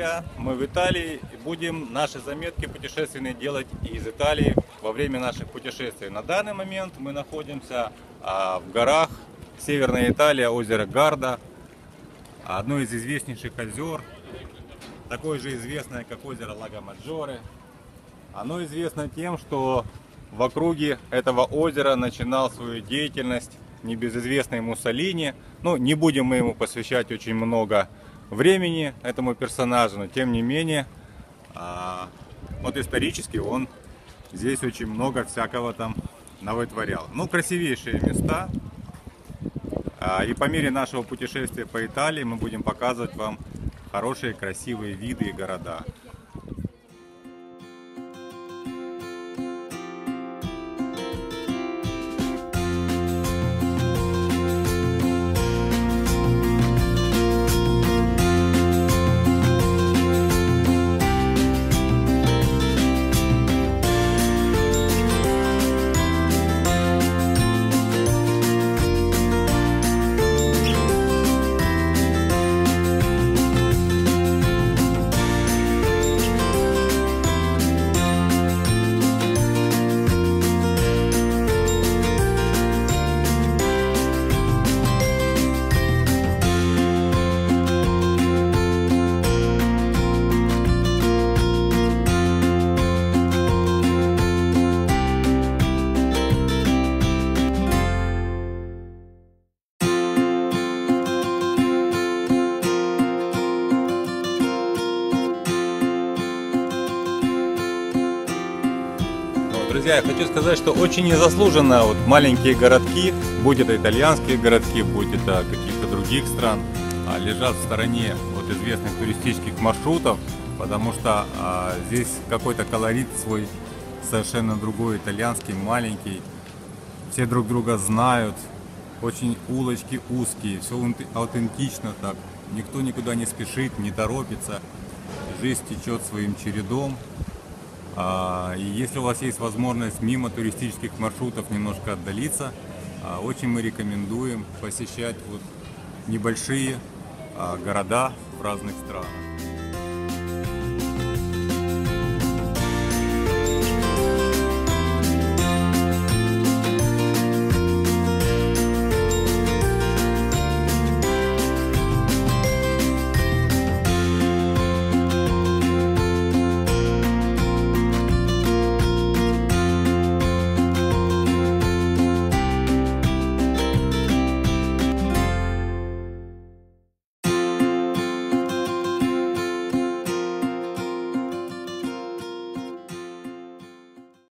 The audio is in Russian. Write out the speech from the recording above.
друзья! Мы в Италии и будем наши заметки путешественные делать из Италии во время наших путешествий. На данный момент мы находимся а, в горах Северная Италия, озеро Гарда, одно из известнейших озер, такое же известное, как озеро Лаго Маджоре. Оно известно тем, что в округе этого озера начинал свою деятельность небезызвестный Муссолини. Ну, не будем мы ему посвящать очень много времени этому персонажу, но тем не менее, а, вот исторически он здесь очень много всякого там навытворял. Ну, красивейшие места. А, и по мере нашего путешествия по Италии мы будем показывать вам хорошие, красивые виды и города. Друзья, я хочу сказать, что очень незаслуженно вот маленькие городки, будь это итальянские городки, будь это каких-то других стран, а, лежат в стороне вот известных туристических маршрутов, потому что а, здесь какой-то колорит свой совершенно другой, итальянский, маленький, все друг друга знают, очень улочки узкие, все аутентично так, никто никуда не спешит, не торопится, жизнь течет своим чередом, если у вас есть возможность мимо туристических маршрутов немножко отдалиться, а, очень мы рекомендуем посещать вот небольшие а, города в разных странах.